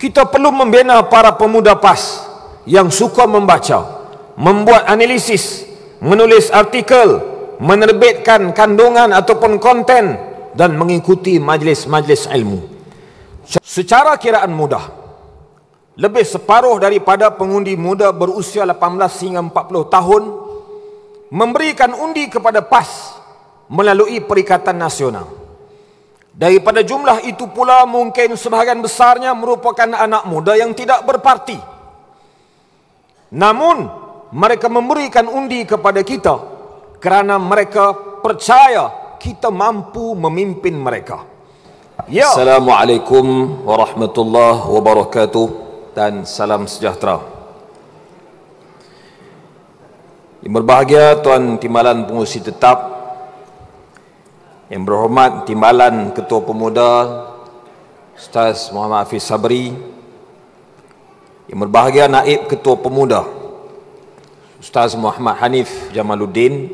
kita perlu membina para pemuda PAS yang suka membaca, membuat analisis, menulis artikel, menerbitkan kandungan ataupun konten dan mengikuti majlis-majlis ilmu. Secara kiraan mudah, lebih separuh daripada pengundi muda berusia 18 hingga 40 tahun memberikan undi kepada PAS melalui Perikatan Nasional. Daripada jumlah itu pula mungkin sebahagian besarnya merupakan anak muda yang tidak berparti. Namun mereka memberikan undi kepada kita kerana mereka percaya kita mampu memimpin mereka. Ya. Assalamualaikum warahmatullahi wabarakatuh dan salam sejahtera. Yang berbahagia Tuan Timbalan Pengurusi Tetap yang berhormat Timbalan Ketua Pemuda Ustaz Muhammad Hafiz Sabri Yang berbahagia Naib Ketua Pemuda Ustaz Muhammad Hanif Jamaluddin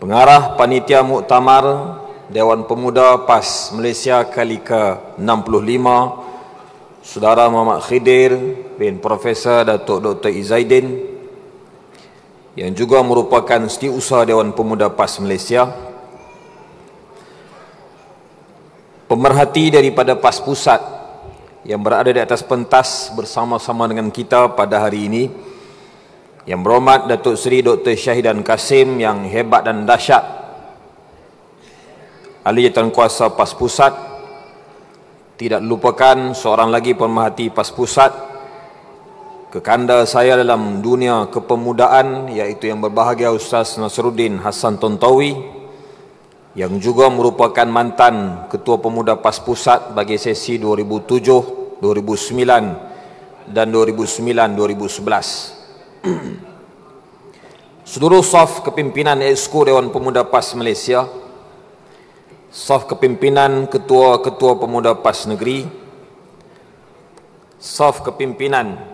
Pengarah Panitia Muktamar Dewan Pemuda PAS Malaysia kali ke-65 Saudara Muhammad Khidir bin Profesor Datuk Dr. Izaidin yang juga merupakan setiausaha Dewan Pemuda PAS Malaysia pemerhati daripada PAS Pusat yang berada di atas pentas bersama-sama dengan kita pada hari ini yang berhormat Datuk Seri Dr. Syahidan Kasim yang hebat dan dahsyat ahli kuasa PAS Pusat tidak lupakan seorang lagi pemerhati PAS Pusat kekanda saya dalam dunia kepemudaan iaitu yang berbahagia Ustaz Nasruddin Hassan Tontowi yang juga merupakan mantan Ketua Pemuda PAS Pusat bagi sesi 2007, 2009 dan 2009-2011. Seluruh saf kepimpinan Exco Dewan Pemuda PAS Malaysia, saf kepimpinan Ketua-Ketua Pemuda PAS Negeri, saf kepimpinan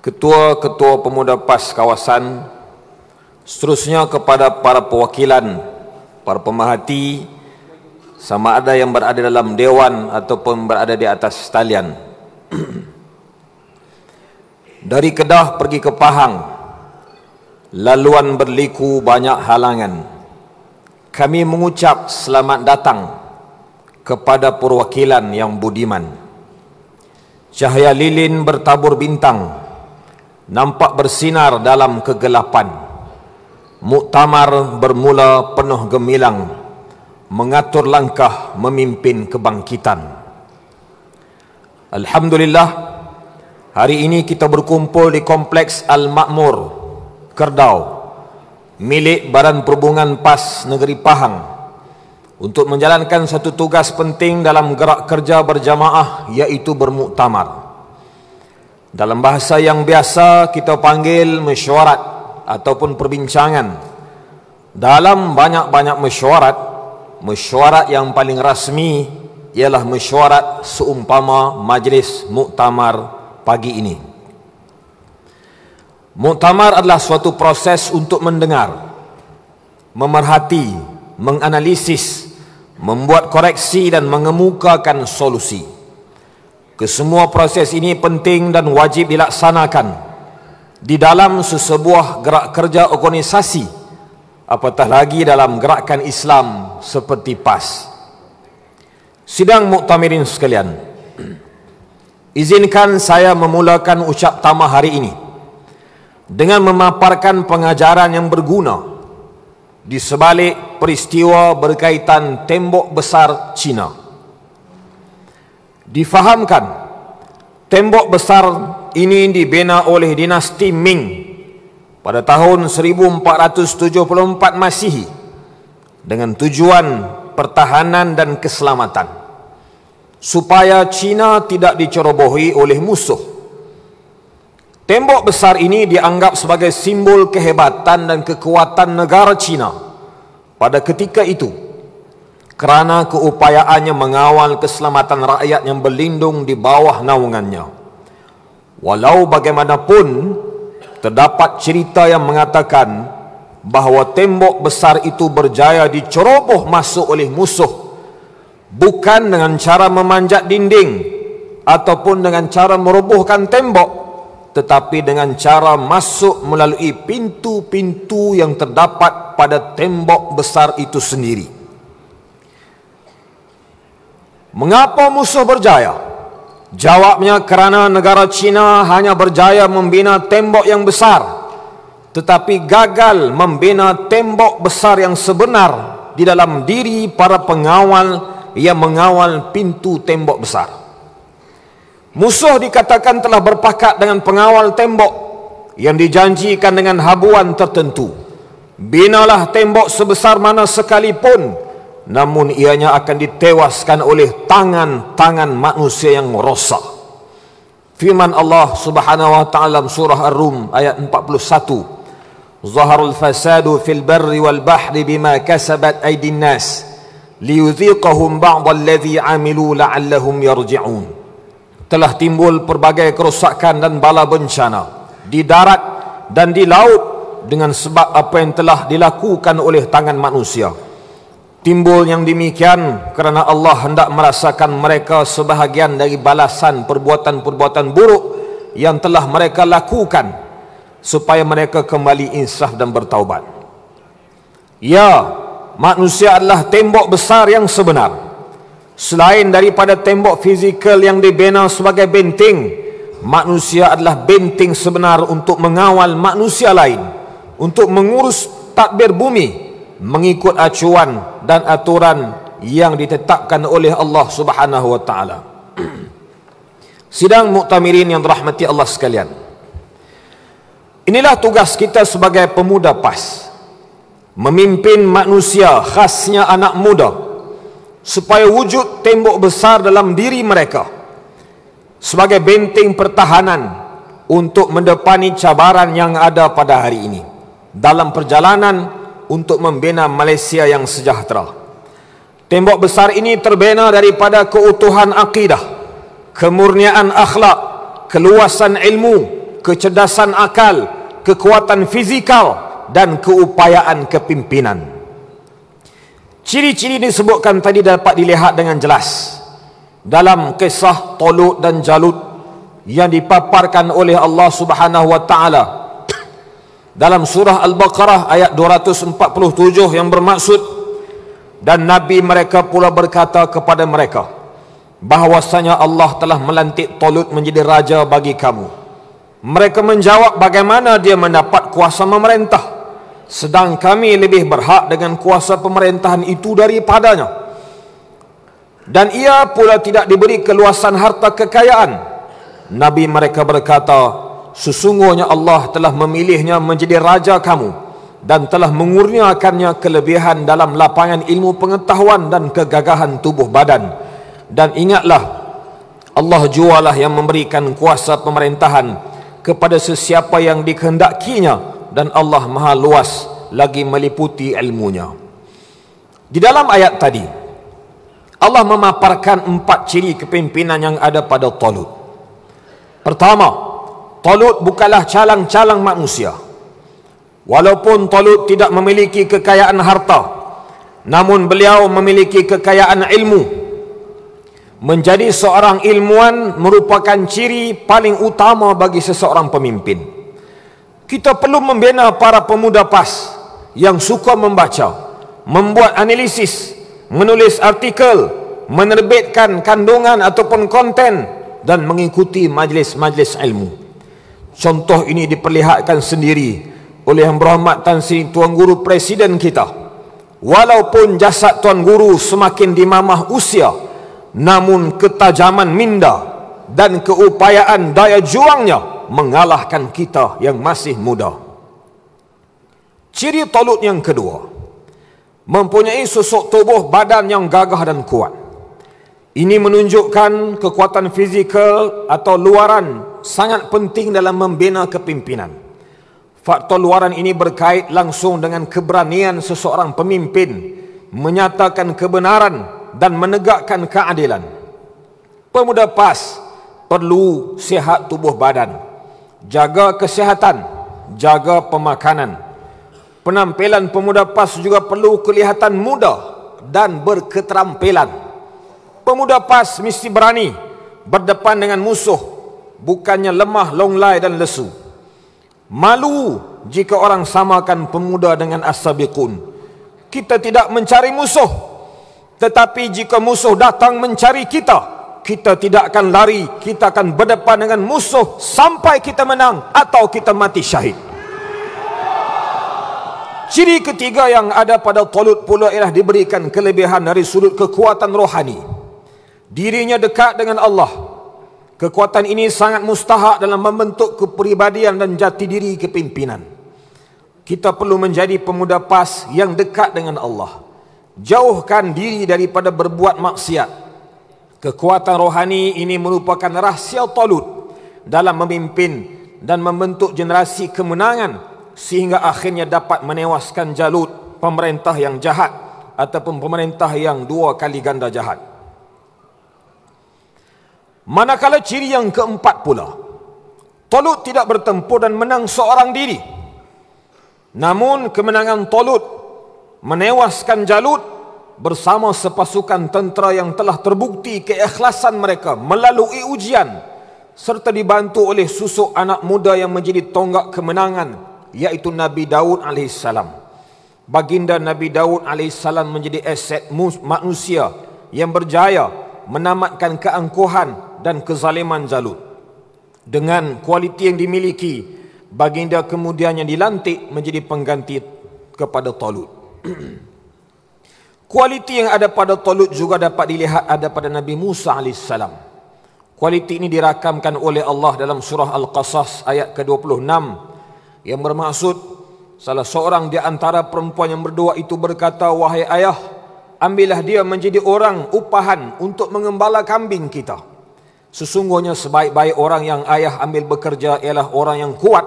ketua-ketua pemuda PAS kawasan, seterusnya kepada para perwakilan, para pemerhati, sama ada yang berada dalam dewan ataupun berada di atas talian. Dari Kedah pergi ke Pahang, laluan berliku banyak halangan. Kami mengucap selamat datang kepada perwakilan yang budiman. Cahaya lilin bertabur bintang, nampak bersinar dalam kegelapan. Muktamar bermula penuh gemilang, mengatur langkah memimpin kebangkitan. Alhamdulillah, hari ini kita berkumpul di Kompleks Al-Makmur, Kerdau, milik Badan Perhubungan PAS Negeri Pahang, untuk menjalankan satu tugas penting dalam gerak kerja berjamaah, iaitu bermuktamar. Dalam bahasa yang biasa kita panggil mesyuarat ataupun perbincangan. Dalam banyak-banyak mesyuarat, mesyuarat yang paling rasmi ialah mesyuarat seumpama majlis muktamar pagi ini. Muktamar adalah suatu proses untuk mendengar, memerhati, menganalisis, membuat koreksi dan mengemukakan solusi. Kesemua proses ini penting dan wajib dilaksanakan di dalam sesebuah gerak kerja organisasi apatah lagi dalam gerakan Islam seperti PAS. Sidang muktamirin sekalian, izinkan saya memulakan ucap tama hari ini dengan memaparkan pengajaran yang berguna di sebalik peristiwa berkaitan tembok besar Cina difahamkan tembok besar ini dibina oleh dinasti Ming pada tahun 1474 Masihi dengan tujuan pertahanan dan keselamatan supaya China tidak dicerobohi oleh musuh. Tembok besar ini dianggap sebagai simbol kehebatan dan kekuatan negara China pada ketika itu kerana keupayaannya mengawal keselamatan rakyat yang berlindung di bawah naungannya. Walau bagaimanapun, terdapat cerita yang mengatakan bahawa tembok besar itu berjaya diceroboh masuk oleh musuh bukan dengan cara memanjat dinding ataupun dengan cara merobohkan tembok tetapi dengan cara masuk melalui pintu-pintu yang terdapat pada tembok besar itu sendiri. Mengapa musuh berjaya? Jawabnya kerana negara China hanya berjaya membina tembok yang besar tetapi gagal membina tembok besar yang sebenar di dalam diri para pengawal yang mengawal pintu tembok besar. Musuh dikatakan telah berpakat dengan pengawal tembok yang dijanjikan dengan habuan tertentu. Binalah tembok sebesar mana sekalipun namun ianya akan ditewaskan oleh tangan-tangan manusia yang rosak. Firman Allah Subhanahu wa taala surah Ar-Rum ayat 41. Zaharul fasadu fil barri wal bahri bima kasabat aydin nas liyuziqahum ba'd ladzi amilu la'allahum yarji'un. Telah timbul berbagai kerosakan dan bala bencana di darat dan di laut dengan sebab apa yang telah dilakukan oleh tangan manusia timbul yang demikian kerana Allah hendak merasakan mereka sebahagian dari balasan perbuatan-perbuatan buruk yang telah mereka lakukan supaya mereka kembali insaf dan bertaubat. Ya, manusia adalah tembok besar yang sebenar. Selain daripada tembok fizikal yang dibina sebagai benteng, manusia adalah benteng sebenar untuk mengawal manusia lain, untuk mengurus tadbir bumi, mengikut acuan dan aturan yang ditetapkan oleh Allah Subhanahu wa taala. Sidang muktamirin yang dirahmati Allah sekalian. Inilah tugas kita sebagai pemuda PAS. Memimpin manusia khasnya anak muda supaya wujud tembok besar dalam diri mereka sebagai benteng pertahanan untuk mendepani cabaran yang ada pada hari ini dalam perjalanan untuk membina Malaysia yang sejahtera. Tembok besar ini terbina daripada keutuhan akidah, kemurnian akhlak, keluasan ilmu, kecerdasan akal, kekuatan fizikal dan keupayaan kepimpinan. Ciri-ciri disebutkan tadi dapat dilihat dengan jelas dalam kisah Tolut dan Jalut yang dipaparkan oleh Allah Subhanahu wa taala dalam surah Al-Baqarah ayat 247 yang bermaksud dan nabi mereka pula berkata kepada mereka bahwasanya Allah telah melantik Tolut menjadi raja bagi kamu mereka menjawab bagaimana dia mendapat kuasa memerintah sedang kami lebih berhak dengan kuasa pemerintahan itu daripadanya. Dan ia pula tidak diberi keluasan harta kekayaan. Nabi mereka berkata, sesungguhnya Allah telah memilihnya menjadi raja kamu dan telah mengurniakannya kelebihan dalam lapangan ilmu pengetahuan dan kegagahan tubuh badan. Dan ingatlah, Allah jualah yang memberikan kuasa pemerintahan kepada sesiapa yang dikehendakinya dan Allah maha luas lagi meliputi ilmunya di dalam ayat tadi Allah memaparkan empat ciri kepimpinan yang ada pada Talut pertama Talut bukanlah calang-calang manusia walaupun Talut tidak memiliki kekayaan harta namun beliau memiliki kekayaan ilmu menjadi seorang ilmuwan merupakan ciri paling utama bagi seseorang pemimpin. Kita perlu membina para pemuda PAS yang suka membaca, membuat analisis, menulis artikel, menerbitkan kandungan ataupun konten dan mengikuti majlis-majlis ilmu. Contoh ini diperlihatkan sendiri oleh Yang Berhormat Tan Sri Tuan Guru Presiden kita. Walaupun jasad Tuan Guru semakin dimamah usia, namun ketajaman minda dan keupayaan daya juangnya mengalahkan kita yang masih muda. Ciri Talut yang kedua, mempunyai susuk tubuh badan yang gagah dan kuat. Ini menunjukkan kekuatan fizikal atau luaran sangat penting dalam membina kepimpinan. Faktor luaran ini berkait langsung dengan keberanian seseorang pemimpin menyatakan kebenaran dan menegakkan keadilan. Pemuda PAS perlu sihat tubuh badan, jaga kesihatan, jaga pemakanan. Penampilan pemuda PAS juga perlu kelihatan muda dan berketerampilan. Pemuda PAS mesti berani berdepan dengan musuh, bukannya lemah, longlai dan lesu. Malu jika orang samakan pemuda dengan as-sabiqun. Kita tidak mencari musuh, tetapi jika musuh datang mencari kita, kita tidak akan lari, kita akan berdepan dengan musuh sampai kita menang atau kita mati syahid. Ciri ketiga yang ada pada Talut pula ialah diberikan kelebihan dari sudut kekuatan rohani. Dirinya dekat dengan Allah. Kekuatan ini sangat mustahak dalam membentuk kepribadian dan jati diri kepimpinan. Kita perlu menjadi pemuda pas yang dekat dengan Allah. Jauhkan diri daripada berbuat maksiat. Kekuatan rohani ini merupakan rahsia Talut dalam memimpin dan membentuk generasi kemenangan sehingga akhirnya dapat menewaskan Jalut pemerintah yang jahat ataupun pemerintah yang dua kali ganda jahat. Manakala ciri yang keempat pula, Tolut tidak bertempur dan menang seorang diri. Namun kemenangan Tolut menewaskan Jalut bersama sepasukan tentera yang telah terbukti keikhlasan mereka melalui ujian serta dibantu oleh susuk anak muda yang menjadi tonggak kemenangan yaitu Nabi Daud AS. Baginda Nabi Daud AS menjadi aset manusia yang berjaya menamatkan keangkuhan dan kezaliman Jalut. Dengan kualiti yang dimiliki, baginda kemudiannya dilantik menjadi pengganti kepada Talut. kualiti yang ada pada Talut juga dapat dilihat ada pada Nabi Musa AS. Kualiti ini dirakamkan oleh Allah dalam surah Al-Qasas ayat ke-26 yang bermaksud salah seorang di antara perempuan yang berdua itu berkata wahai ayah ambillah dia menjadi orang upahan untuk mengembala kambing kita sesungguhnya sebaik-baik orang yang ayah ambil bekerja ialah orang yang kuat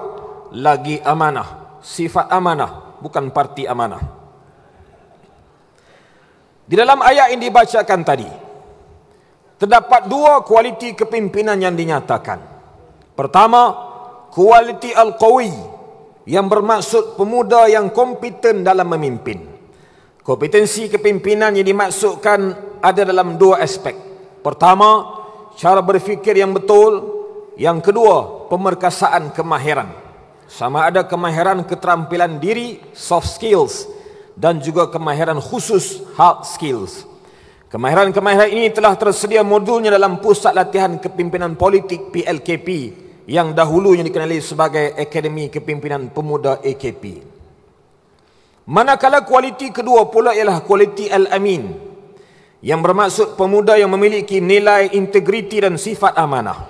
lagi amanah sifat amanah bukan parti amanah di dalam ayat yang dibacakan tadi terdapat dua kualiti kepimpinan yang dinyatakan pertama kualiti al-qawi yang bermaksud pemuda yang kompeten dalam memimpin. Kompetensi kepimpinan yang dimaksudkan ada dalam dua aspek. Pertama, cara berfikir yang betul. Yang kedua, pemerkasaan kemahiran. Sama ada kemahiran keterampilan diri, soft skills. Dan juga kemahiran khusus, hard skills. Kemahiran-kemahiran ini telah tersedia modulnya dalam pusat latihan kepimpinan politik PLKP yang dahulunya dikenali sebagai Akademi Kepimpinan Pemuda AKP. Manakala kualiti kedua pula ialah kualiti Al-Amin yang bermaksud pemuda yang memiliki nilai integriti dan sifat amanah.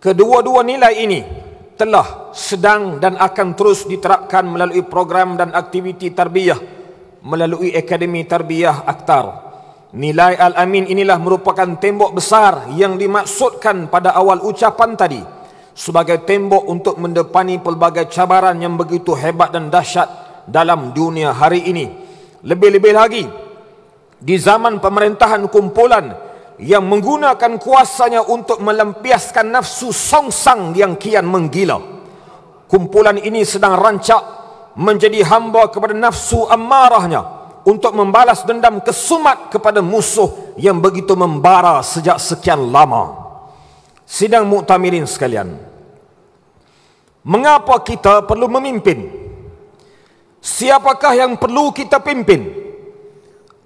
Kedua-dua nilai ini telah sedang dan akan terus diterapkan melalui program dan aktiviti tarbiyah melalui Akademi Tarbiyah Aktar. Nilai Al-Amin inilah merupakan tembok besar yang dimaksudkan pada awal ucapan tadi sebagai tembok untuk mendepani pelbagai cabaran yang begitu hebat dan dahsyat dalam dunia hari ini. Lebih-lebih lagi, di zaman pemerintahan kumpulan yang menggunakan kuasanya untuk melampiaskan nafsu songsang yang kian menggila. Kumpulan ini sedang rancak menjadi hamba kepada nafsu amarahnya untuk membalas dendam kesumat kepada musuh yang begitu membara sejak sekian lama. Sidang muktamirin sekalian, Mengapa kita perlu memimpin? Siapakah yang perlu kita pimpin?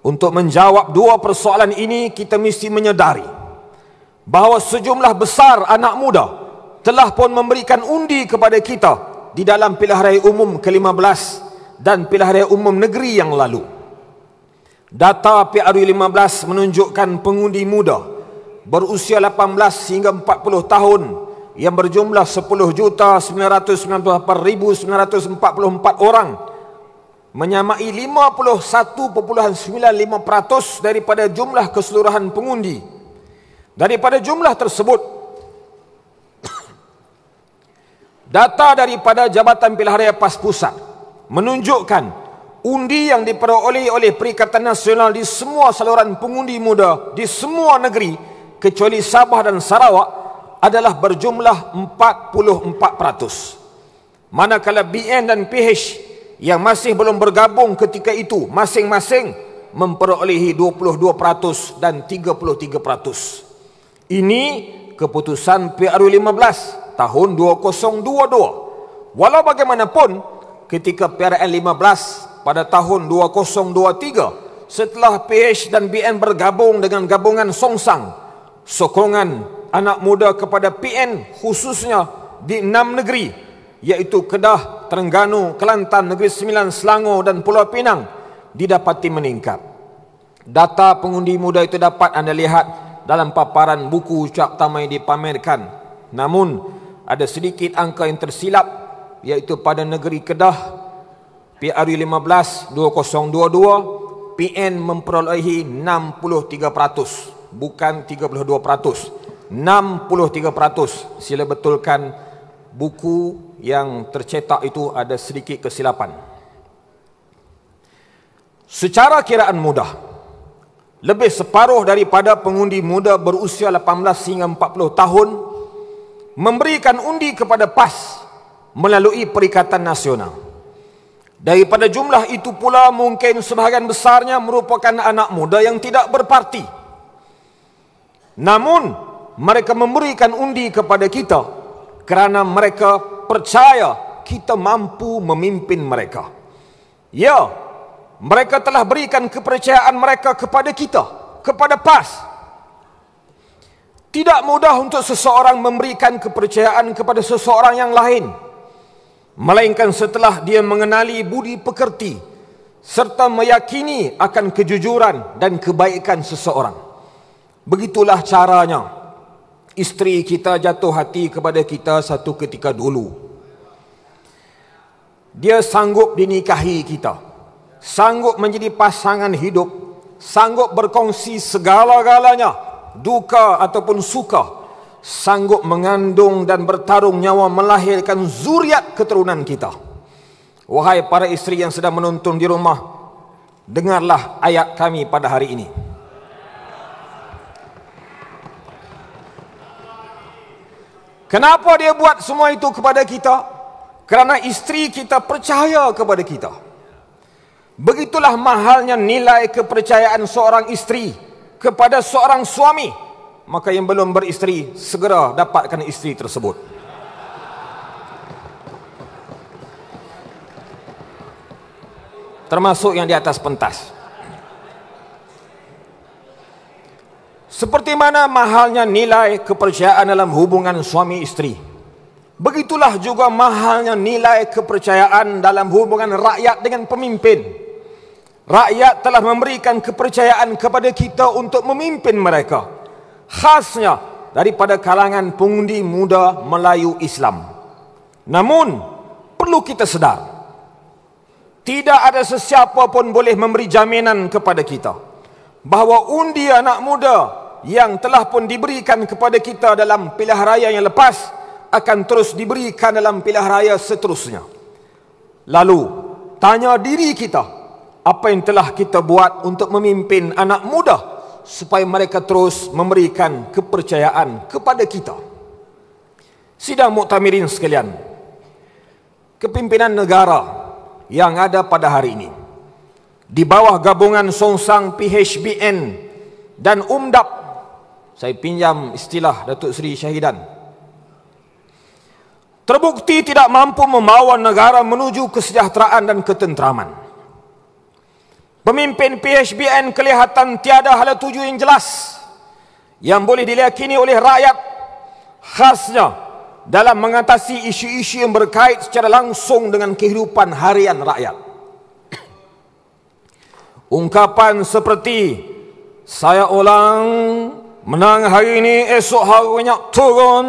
Untuk menjawab dua persoalan ini, kita mesti menyedari bahawa sejumlah besar anak muda telah pun memberikan undi kepada kita di dalam pilihan raya umum ke-15 dan pilihan raya umum negeri yang lalu. Data PRU15 menunjukkan pengundi muda berusia 18 hingga 40 tahun yang berjumlah 10,998,944 orang menyamai 51.95% daripada jumlah keseluruhan pengundi. Daripada jumlah tersebut, data daripada Jabatan Pilihan Raya PAS Pusat menunjukkan undi yang diperoleh oleh Perikatan Nasional di semua saluran pengundi muda di semua negeri kecuali Sabah dan Sarawak adalah berjumlah 44%. Manakala BN dan PH yang masih belum bergabung ketika itu masing-masing memperolehi 22% dan 33%. Ini keputusan PRU 15 tahun 2022. Walau bagaimanapun ketika PRN 15 pada tahun 2023 setelah PH dan BN bergabung dengan gabungan Songsang sokongan anak muda kepada PN khususnya di enam negeri iaitu Kedah, Terengganu, Kelantan, Negeri Sembilan, Selangor dan Pulau Pinang didapati meningkat. Data pengundi muda itu dapat anda lihat dalam paparan buku Cak Tamai dipamerkan. Namun ada sedikit angka yang tersilap iaitu pada negeri Kedah PRU 15 2022 PN memperolehi 63% bukan 32%. 63% sila betulkan buku yang tercetak itu ada sedikit kesilapan. Secara kiraan mudah, lebih separuh daripada pengundi muda berusia 18 hingga 40 tahun memberikan undi kepada PAS melalui Perikatan Nasional. Daripada jumlah itu pula mungkin sebahagian besarnya merupakan anak muda yang tidak berparti. Namun mereka memberikan undi kepada kita kerana mereka percaya kita mampu memimpin mereka. Ya, mereka telah berikan kepercayaan mereka kepada kita, kepada PAS. Tidak mudah untuk seseorang memberikan kepercayaan kepada seseorang yang lain. Melainkan setelah dia mengenali budi pekerti serta meyakini akan kejujuran dan kebaikan seseorang. Begitulah caranya isteri kita jatuh hati kepada kita satu ketika dulu. Dia sanggup dinikahi kita. Sanggup menjadi pasangan hidup. Sanggup berkongsi segala-galanya. Duka ataupun suka. Sanggup mengandung dan bertarung nyawa melahirkan zuriat keturunan kita. Wahai para isteri yang sedang menonton di rumah. Dengarlah ayat kami pada hari ini. Kenapa dia buat semua itu kepada kita? Kerana isteri kita percaya kepada kita. Begitulah mahalnya nilai kepercayaan seorang isteri kepada seorang suami. Maka yang belum beristeri, segera dapatkan isteri tersebut. Termasuk yang di atas pentas. Seperti mana mahalnya nilai kepercayaan dalam hubungan suami isteri. Begitulah juga mahalnya nilai kepercayaan dalam hubungan rakyat dengan pemimpin. Rakyat telah memberikan kepercayaan kepada kita untuk memimpin mereka. Khasnya daripada kalangan pengundi muda Melayu Islam. Namun, perlu kita sedar. Tidak ada sesiapa pun boleh memberi jaminan kepada kita. Bahawa undi anak muda yang telah pun diberikan kepada kita dalam pilihan raya yang lepas akan terus diberikan dalam pilihan raya seterusnya. Lalu, tanya diri kita, apa yang telah kita buat untuk memimpin anak muda supaya mereka terus memberikan kepercayaan kepada kita. Sidang Muktamirin sekalian, kepimpinan negara yang ada pada hari ini, di bawah gabungan Songsang PHBN dan UMDAP saya pinjam istilah Datuk Seri Syahidan. Terbukti tidak mampu membawa negara menuju kesejahteraan dan ketenteraman. Pemimpin PHBN kelihatan tiada hala tuju yang jelas yang boleh diyakini oleh rakyat khasnya dalam mengatasi isu-isu yang berkait secara langsung dengan kehidupan harian rakyat. Ungkapan seperti saya ulang Menang hari ini, esok hari banyak turun.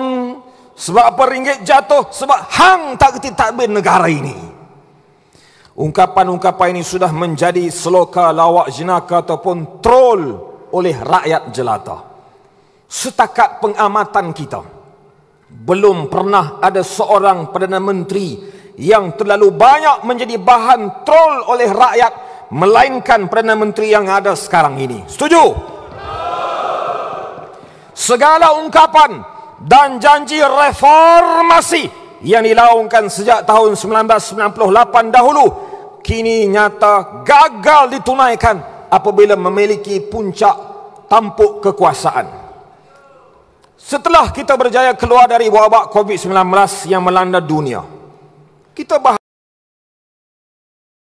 Sebab apa ringgit jatuh? Sebab hang tak kerti takbir negara ini. Ungkapan-ungkapan ini sudah menjadi seloka lawak jenaka ataupun troll oleh rakyat jelata. Setakat pengamatan kita, belum pernah ada seorang Perdana Menteri yang terlalu banyak menjadi bahan troll oleh rakyat melainkan Perdana Menteri yang ada sekarang ini. Setuju? Segala ungkapan dan janji reformasi yang dilaungkan sejak tahun 1998 dahulu kini nyata gagal ditunaikan apabila memiliki puncak tampuk kekuasaan. Setelah kita berjaya keluar dari wabak COVID-19 yang melanda dunia, kita bahagia